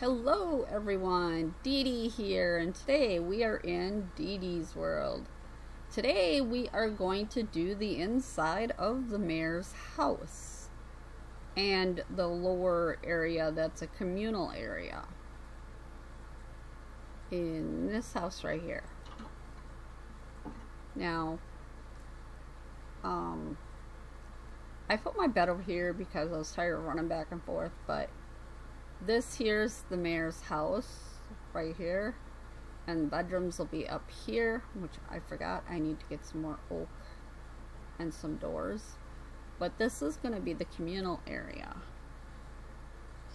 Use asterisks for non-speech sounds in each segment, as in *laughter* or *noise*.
Hello everyone, DiDi here, and today we are in DiDi's world. Today we are going to do the inside of the mayor's house and the lower area that's a communal area in this house right here. Now, um, I put my bed over here because I was tired of running back and forth, but this here's the mayor's house right here. And bedrooms will be up here which I forgot. I need to get some more oak and some doors. But this is going to be the communal area.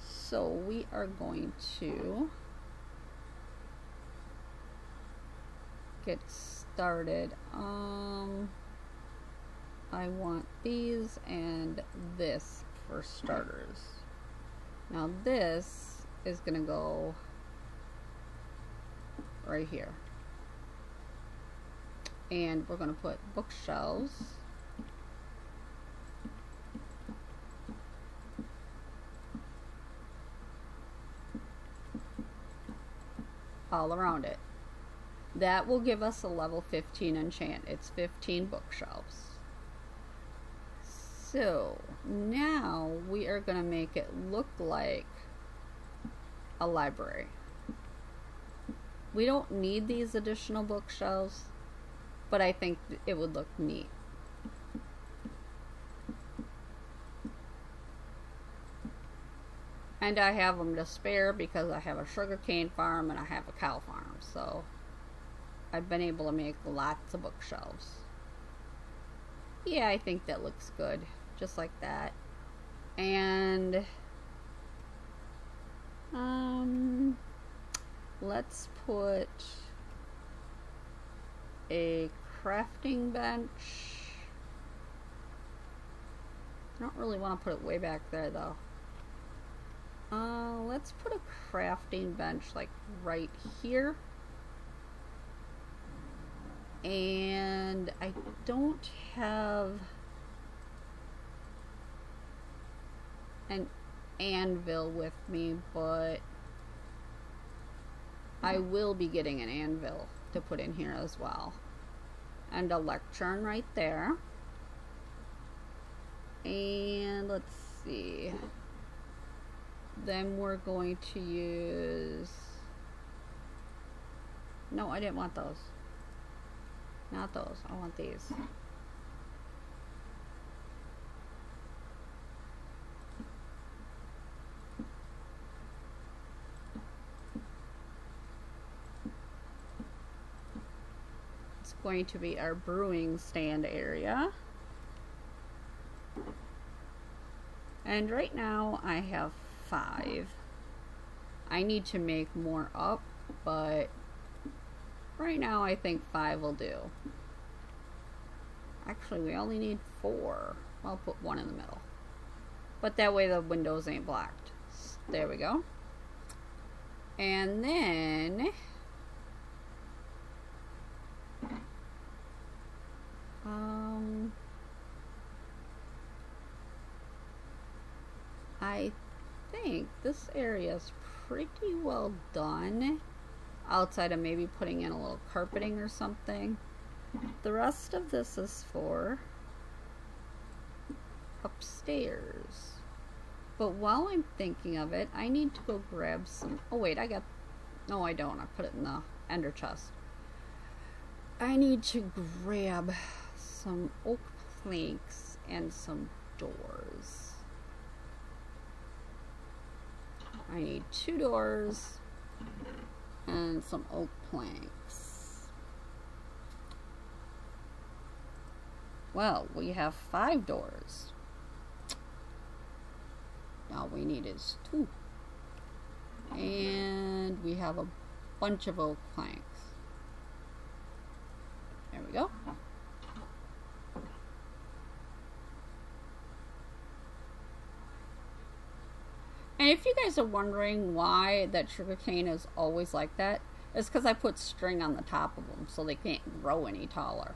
So we are going to get started. Um I want these and this for starters now this is going to go right here. And we're going to put bookshelves. all around it. That will give us a level 15 enchant. It's 15 bookshelves. So now we are going to make it look like a library. We don't need these additional bookshelves, but I think it would look neat. And I have them to spare because I have a sugarcane farm and I have a cow farm. So I've been able to make lots of bookshelves. Yeah, I think that looks good just like that. And um, let's put a crafting bench. I don't really want to put it way back there though. Uh, let's put a crafting bench like right here. And I don't have an anvil with me, but I will be getting an anvil to put in here as well. And a lectern right there. And let's see. Then we're going to use... No, I didn't want those. Not those. I want these. Going to be our brewing stand area. And right now I have five. I need to make more up, but right now I think five will do. Actually, we only need four. I'll put one in the middle. But that way the windows ain't blocked. There we go. And then Um, I think this area is pretty well done outside of maybe putting in a little carpeting or something. The rest of this is for upstairs. But while I'm thinking of it, I need to go grab some... Oh, wait, I got... No, I don't. I put it in the ender chest. I need to grab some oak planks and some doors. I need two doors and some oak planks. Well, we have five doors. All we need is two. And we have a bunch of oak planks. There we go. And if you guys are wondering why that sugarcane is always like that, it's because I put string on the top of them so they can't grow any taller.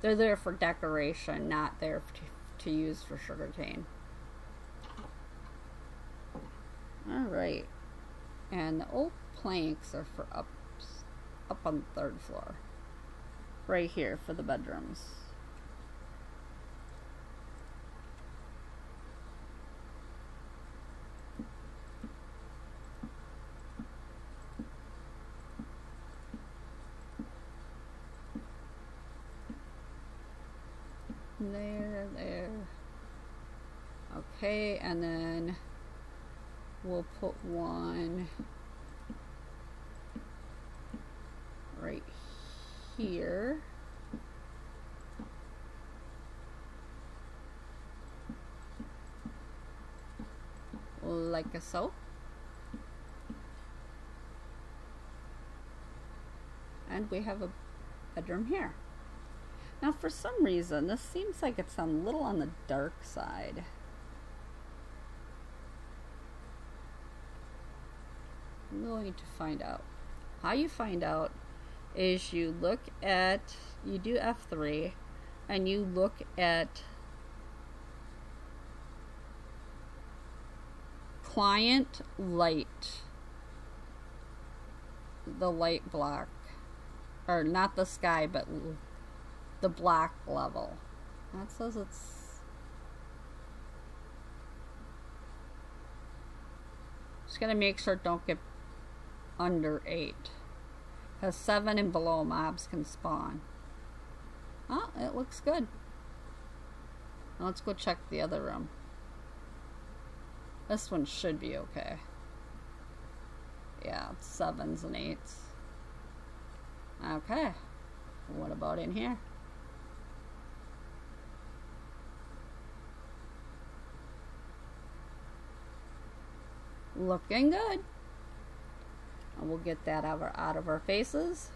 They're there for decoration, not there to, to use for sugarcane. Alright. And the old planks are for up, up on the third floor. Right here for the bedrooms. There, there. Okay, and then we'll put one right here. Like so. And we have a bedroom here. Now for some reason, this seems like it's a little on the dark side. I'm going to find out. How you find out is you look at, you do F3, and you look at client light, the light block, or not the sky, but the black level. That says it's just gotta make sure don't get under 8 because 7 and below mobs can spawn. Oh it looks good. Let's go check the other room. This one should be okay. Yeah it's 7s and 8s okay. What about in here? Looking good and we'll get that out of, our, out of our faces.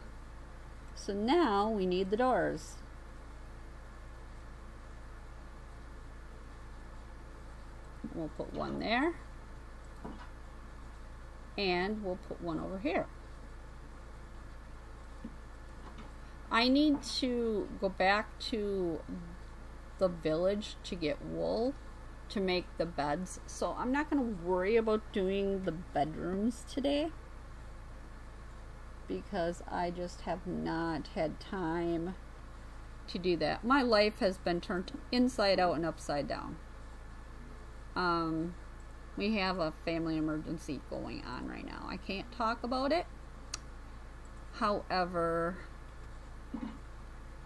So now we need the doors. We'll put one there. And we'll put one over here. I need to go back to the village to get wool to make the beds. So I'm not going to worry about doing the bedrooms today because I just have not had time to do that. My life has been turned inside out and upside down. Um, we have a family emergency going on right now. I can't talk about it. However,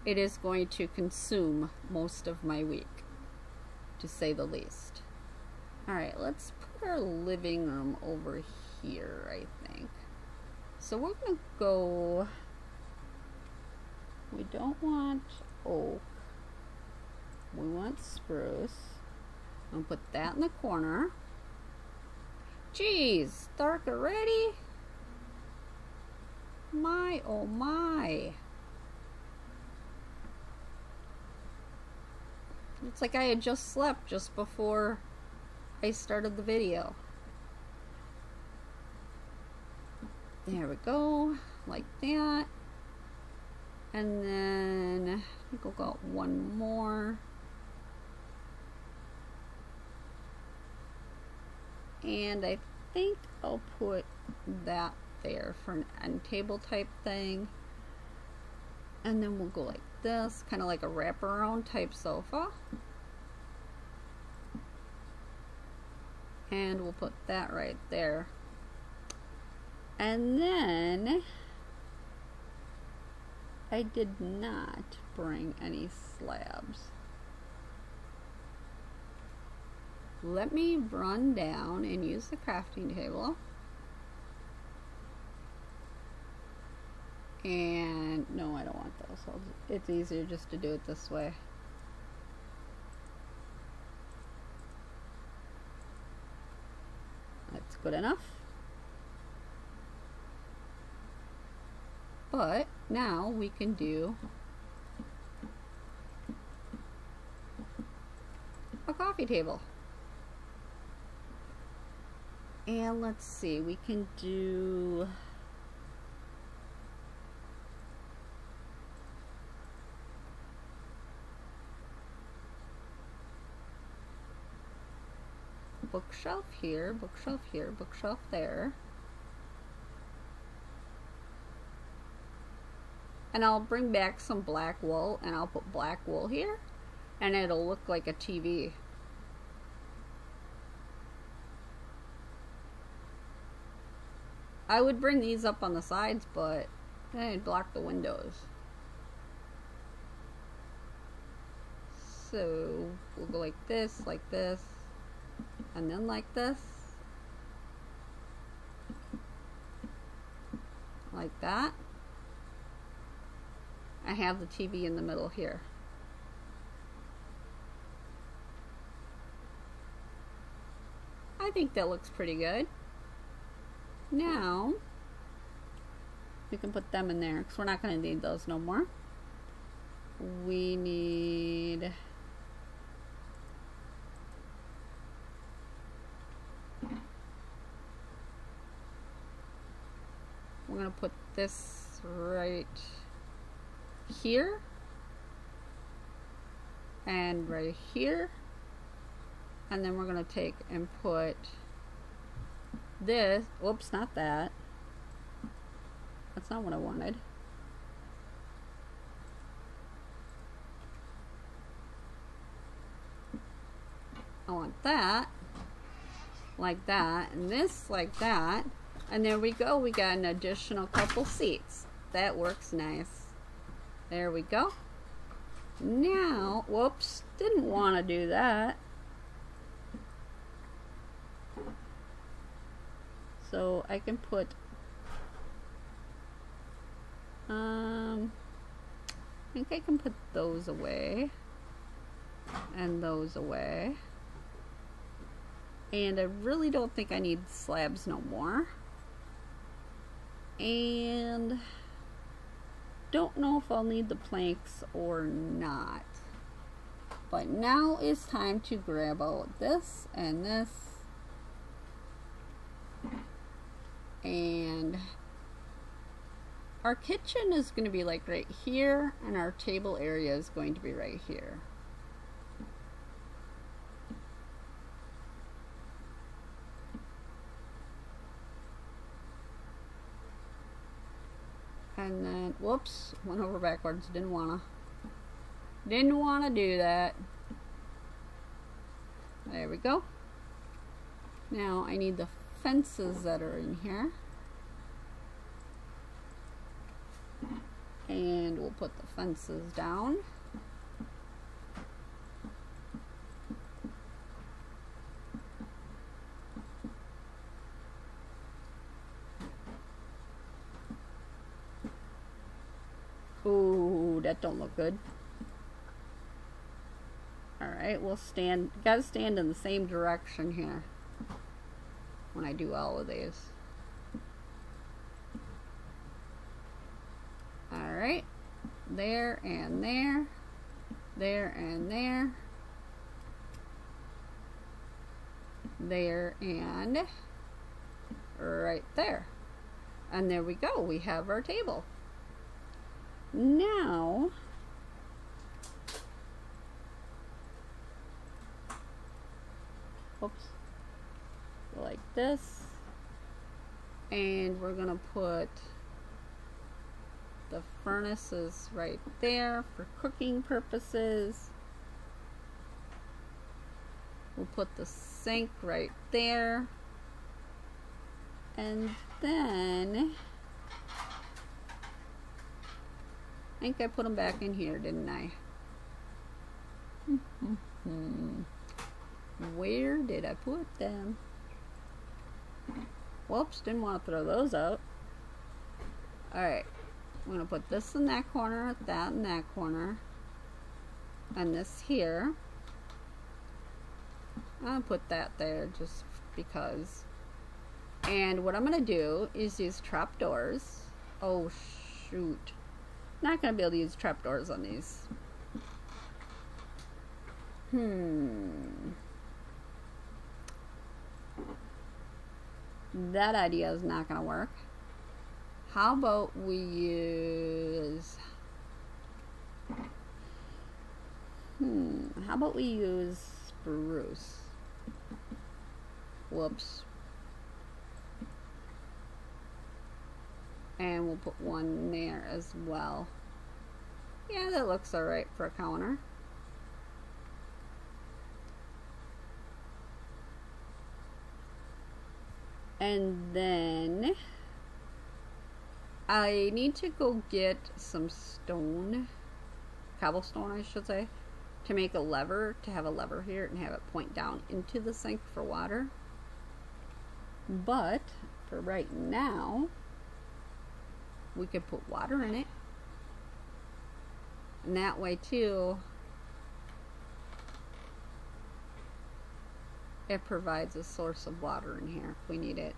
it is going to consume most of my week, to say the least. Alright, let's put our living room over here, I think. So we're going to go, we don't want oak, we want spruce. To put that in the corner. Geez, dark already? My, oh my. It's like I had just slept just before I started the video. There we go, like that. And then I think we'll go one more. And I think I'll put that there for an end table type thing. And then we'll go like this, kind of like a wraparound type sofa. And we'll put that right there. And then I did not bring any slabs. Let me run down and use the crafting table. And no, I don't want those. it's easier just to do it this way. That's good enough. But now we can do a coffee table. And let's see, we can do bookshelf here, bookshelf here, bookshelf there. And I'll bring back some black wool and I'll put black wool here and it'll look like a TV. I would bring these up on the sides, but then it'd block the windows. So we'll go like this, like this, and then like this. Like that. I have the TV in the middle here. I think that looks pretty good. Now, we can put them in there because we're not going to need those no more. We need... We're going to put this right here and right here and then we're going to take and put this, whoops, not that. That's not what I wanted. I want that, like that, and this like that. And there we go, we got an additional couple seats. That works nice. There we go. Now, whoops, didn't want to do that. So I can put um I think I can put those away and those away and I really don't think I need slabs no more and don't know if I'll need the planks or not. But now it's time to grab out this and this. And our kitchen is going to be like right here and our table area is going to be right here and then whoops went over backwards didn't wanna didn't wanna do that there we go now I need the fences that are in here. And we'll put the fences down. Ooh, that don't look good. Alright, we'll stand, gotta stand in the same direction here when I do all of these. Alright, there and there, there and there, there and right there. And there we go, we have our table. Now, oops like this. And we're gonna put the furnaces right there for cooking purposes. We'll put the sink right there. And then I think I put them back in here didn't I *laughs* hmm. Where did I put them Whoops, didn't want to throw those out. Alright, I'm going to put this in that corner, that in that corner, and this here. I'll put that there just because. And what I'm going to do is use trapdoors. Oh, shoot. Not going to be able to use trapdoors on these. Hmm. That idea is not going to work. How about we use... Hmm, how about we use spruce? Whoops. And we'll put one there as well. Yeah, that looks alright for a counter. And then I need to go get some stone, cobblestone I should say, to make a lever, to have a lever here and have it point down into the sink for water. But for right now, we could put water in it. And that way too, it provides a source of water in here if we need it.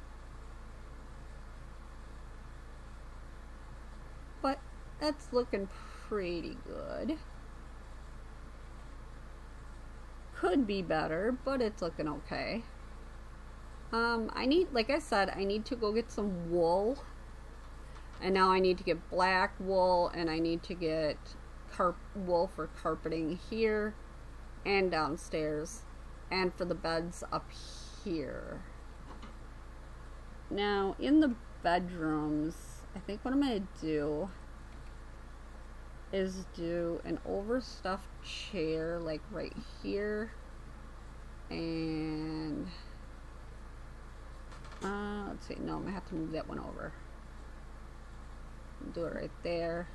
But that's looking pretty good. Could be better, but it's looking okay. Um, I need, like I said, I need to go get some wool. And now I need to get black wool and I need to get carp wool for carpeting here and downstairs and for the beds up here. Now, in the bedrooms, I think what I'm going to do is do an overstuffed chair like right here. And uh, let's see no I'm gonna have to move that one over. Do it right there.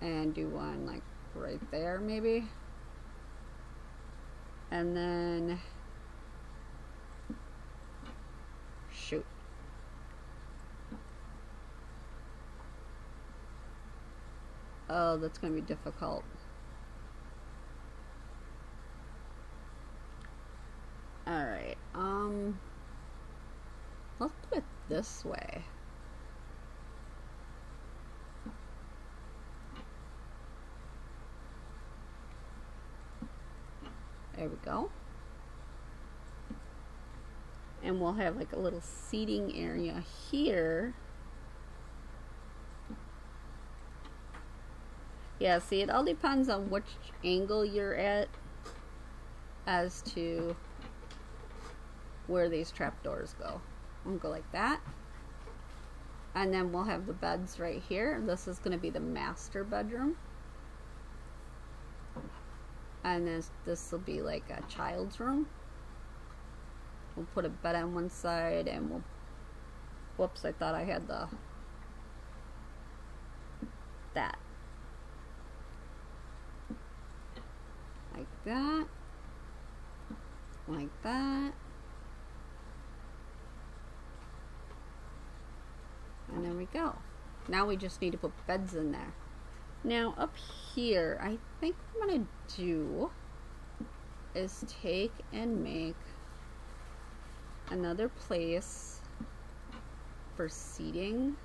And do one like right there maybe and then shoot. Oh that's gonna be difficult. Alright um let's put it this way There we go. And we'll have like a little seating area here. Yeah, see, it all depends on which angle you're at as to where these trapdoors go. We'll go like that. And then we'll have the beds right here. This is going to be the master bedroom and this this will be like a child's room. We'll put a bed on one side and we'll whoops I thought I had the that. Like that. Like that. And there we go. Now we just need to put beds in there now up here, I think what I'm going to do is take and make another place for seating.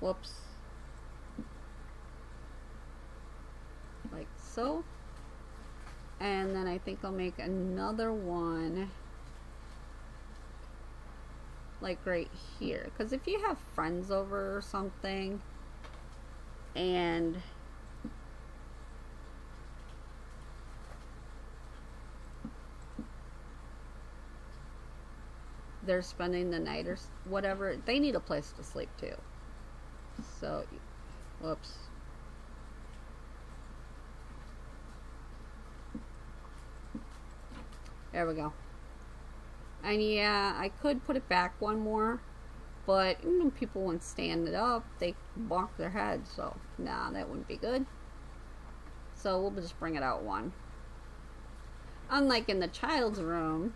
Whoops. Like so. And then I think I'll make another one like right here. Because if you have friends over or something, and they're spending the night or whatever, they need a place to sleep too. So, whoops. There we go. And yeah, I could put it back one more, but you know, people won't stand it up, they bonk their head, so nah, that wouldn't be good. So we'll just bring it out one. Unlike in the child's room,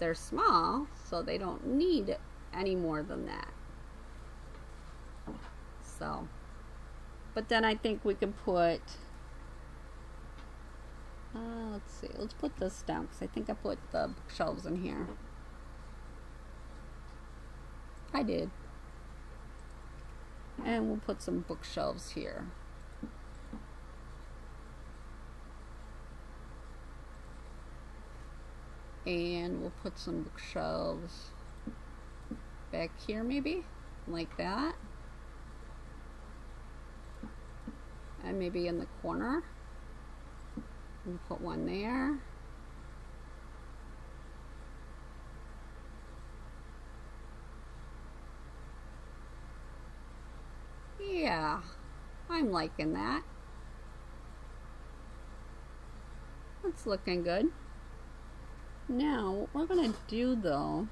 they're small, so they don't need any more than that. So, but then I think we can put, uh, let's see, let's put this down because I think I put the shelves in here. I did. And we'll put some bookshelves here. And we'll put some bookshelves back here maybe, like that. And maybe in the corner. We'll put one there. Yeah, I'm liking that. That's looking good. Now, what we're going to do though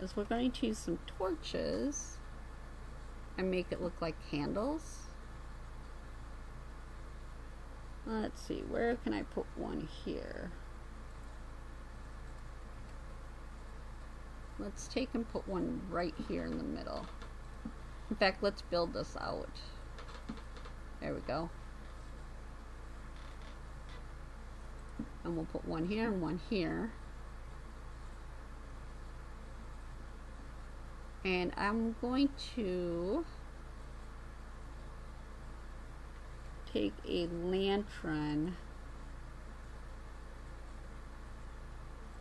is we're going to use some torches and make it look like candles. Let's see, where can I put one here? Let's take and put one right here in the middle. In fact, let's build this out. There we go. And we'll put one here and one here. And I'm going to take a lantern.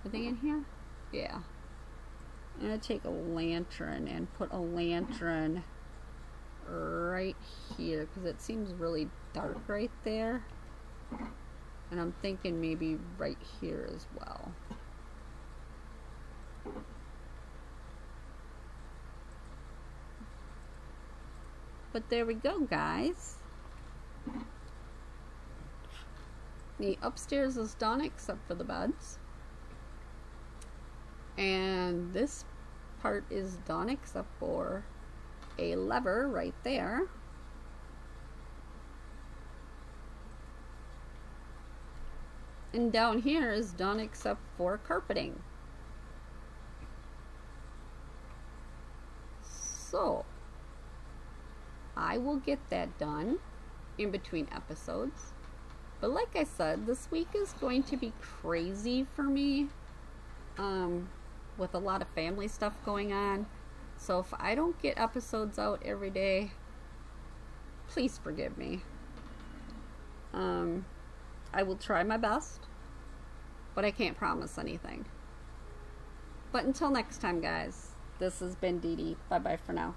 Are they in here? Yeah. I'm going to take a lantern and put a lantern right here because it seems really dark right there. And I'm thinking maybe right here as well. But there we go, guys. The upstairs is done except for the beds. And this part is done except for a lever right there. And down here is done except for carpeting. So, I will get that done in between episodes. But like I said, this week is going to be crazy for me. Um, with a lot of family stuff going on. So if I don't get episodes out every day, please forgive me. Um, I will try my best, but I can't promise anything. But until next time, guys, this has been DiDi. Bye bye for now.